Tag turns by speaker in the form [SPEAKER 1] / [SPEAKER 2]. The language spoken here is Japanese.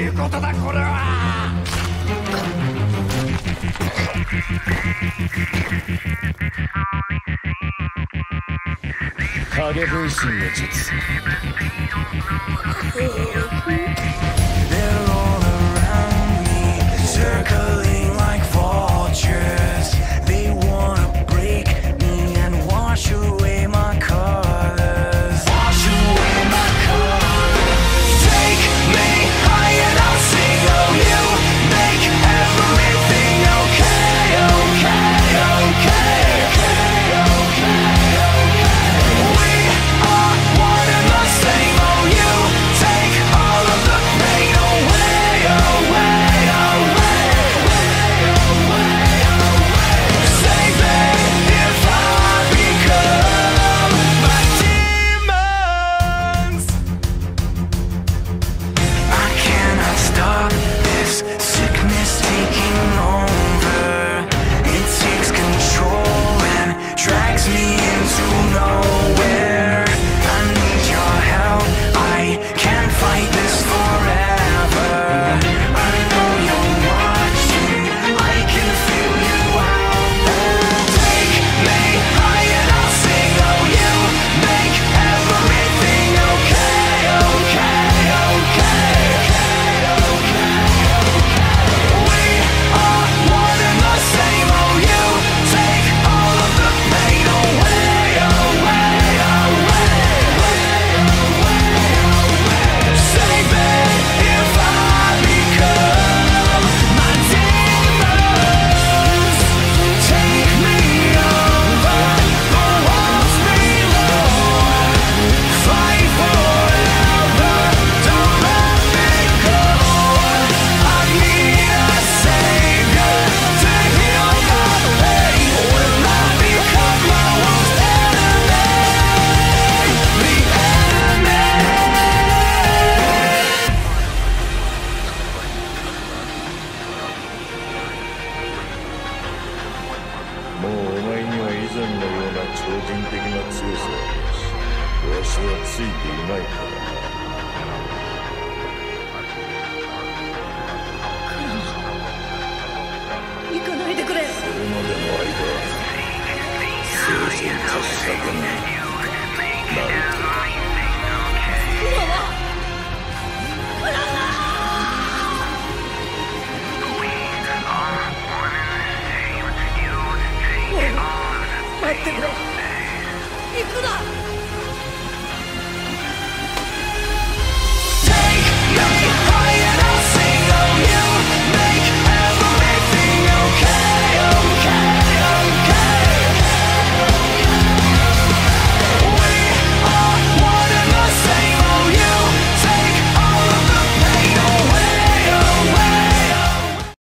[SPEAKER 1] いうことだこれは。
[SPEAKER 2] 影分身の
[SPEAKER 1] 術
[SPEAKER 2] 超人的な強さをわしはついていないから。
[SPEAKER 3] 行かないでくれそ
[SPEAKER 2] れまでの間
[SPEAKER 1] 精神としにってくれ
[SPEAKER 3] 行くな。